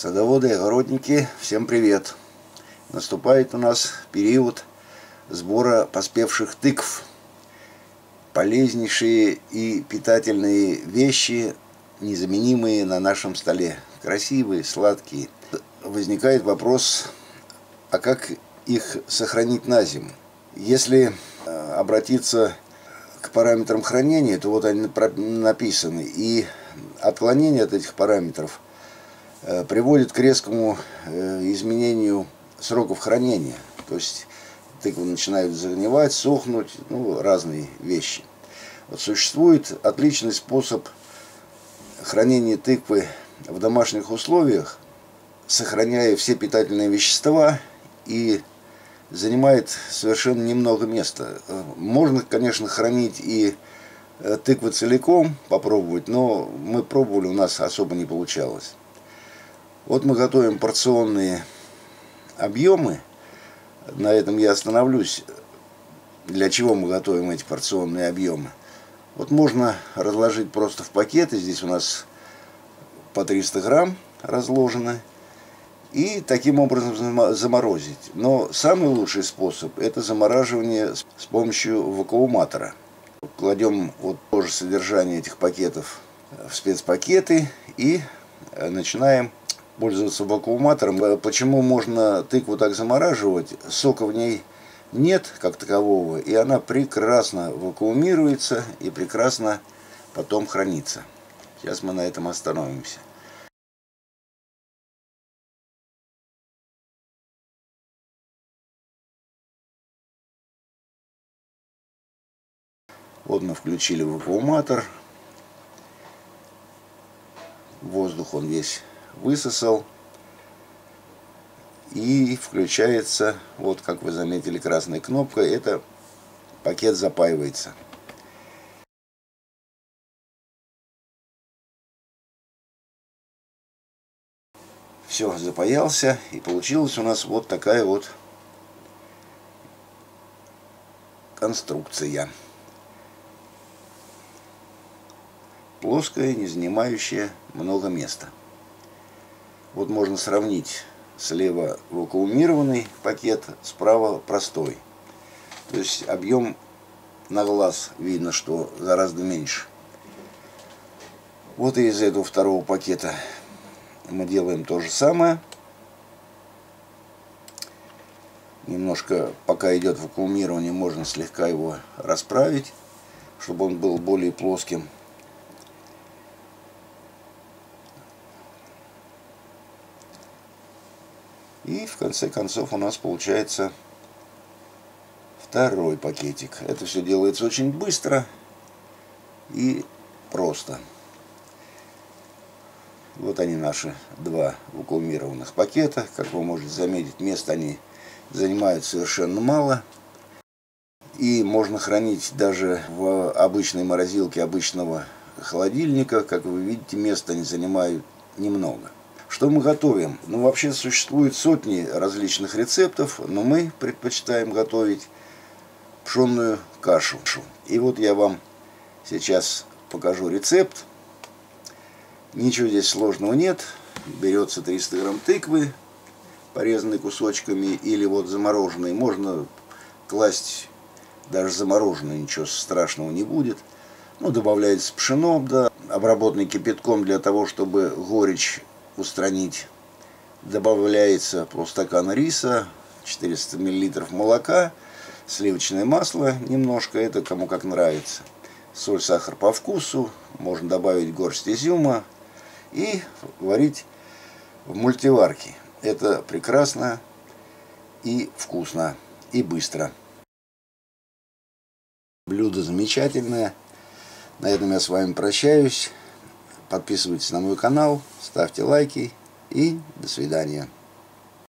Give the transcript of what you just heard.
Садоводы и огородники, всем привет! Наступает у нас период сбора поспевших тыкв. Полезнейшие и питательные вещи, незаменимые на нашем столе. Красивые, сладкие. Возникает вопрос, а как их сохранить на зиму? Если э, обратиться к параметрам хранения, то вот они написаны. И отклонение от этих параметров – приводит к резкому э, изменению сроков хранения. То есть тыквы начинают загнивать, сохнуть, ну, разные вещи. Вот существует отличный способ хранения тыквы в домашних условиях, сохраняя все питательные вещества и занимает совершенно немного места. Можно, конечно, хранить и э, тыквы целиком, попробовать, но мы пробовали, у нас особо не получалось. Вот мы готовим порционные объемы. На этом я остановлюсь. Для чего мы готовим эти порционные объемы? Вот можно разложить просто в пакеты. Здесь у нас по 300 грамм разложено. И таким образом заморозить. Но самый лучший способ это замораживание с помощью вакууматора. Кладем вот тоже содержание этих пакетов в спецпакеты и начинаем пользоваться вакууматором. Э, почему можно тыкву так замораживать? Сока в ней нет как такового, и она прекрасно вакуумируется и прекрасно потом хранится. Сейчас мы на этом остановимся. Вот мы включили вакууматор. Воздух он весь высосал. И включается, вот как вы заметили, красная кнопка, это пакет запаивается. Все, запаялся, и получилась у нас вот такая вот конструкция. Плоская, не занимающая много места. Вот можно сравнить слева вакуумированный пакет, справа простой. То есть объем на глаз видно, что гораздо меньше. Вот и из этого второго пакета мы делаем то же самое. Немножко, пока идет вакуумирование, можно слегка его расправить, чтобы он был более плоским. И в конце концов у нас получается второй пакетик. Это все делается очень быстро и просто. Вот они наши два вакуумированных пакета. Как вы можете заметить, места они занимают совершенно мало. И можно хранить даже в обычной морозилке обычного холодильника. Как вы видите, места они занимают немного. Что мы готовим? Ну, вообще существует сотни различных рецептов, но мы предпочитаем готовить пшенную кашу. И вот я вам сейчас покажу рецепт. Ничего здесь сложного нет. Берется 300 грамм тыквы, порезанной кусочками, или вот замороженной. Можно класть даже замороженную, ничего страшного не будет. Ну, добавляется пшено, да, обработанный кипятком для того, чтобы горечь устранить. Добавляется полстакана риса, 400 мл молока, сливочное масло немножко, это кому как нравится. Соль, сахар по вкусу, можно добавить горсть изюма и варить в мультиварке. Это прекрасно и вкусно, и быстро. Блюдо замечательное. На этом я с вами прощаюсь. Подписывайтесь на мой канал, ставьте лайки и до свидания.